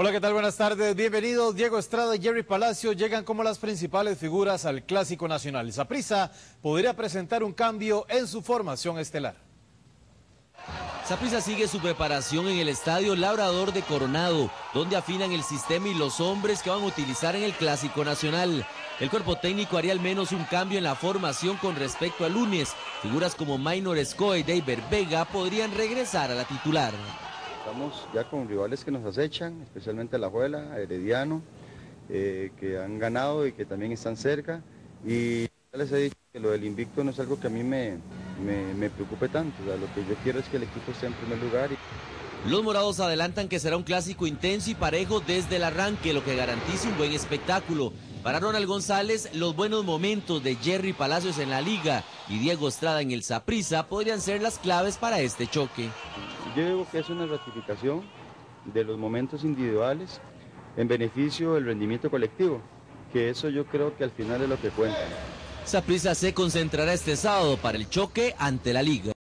Hola, ¿qué tal? Buenas tardes. Bienvenidos. Diego Estrada y Jerry Palacio llegan como las principales figuras al Clásico Nacional. Saprissa podría presentar un cambio en su formación estelar. Saprissa sigue su preparación en el estadio Labrador de Coronado, donde afinan el sistema y los hombres que van a utilizar en el Clásico Nacional. El cuerpo técnico haría al menos un cambio en la formación con respecto al lunes. Figuras como Minor Scoy y David Vega podrían regresar a la titular. Estamos ya con rivales que nos acechan, especialmente La Juela, Herediano, eh, que han ganado y que también están cerca. Y ya les he dicho que lo del invicto no es algo que a mí me, me, preocupe tanto. lo que yo quiero es que el equipo esté en primer lugar. Los morados adelantan que será un clásico intenso y parejo desde el arranque, lo que garantiza un buen espectáculo. Para Ronald González, los buenos momentos de Jerry Palacios en la liga y Diego Estrada en el Saprissa podrían ser las claves para este choque. Yo digo que es una ratificación de los momentos individuales en beneficio del rendimiento colectivo, que eso yo creo que al final es lo que cuenta. Saprissa se concentrará este sábado para el choque ante la liga.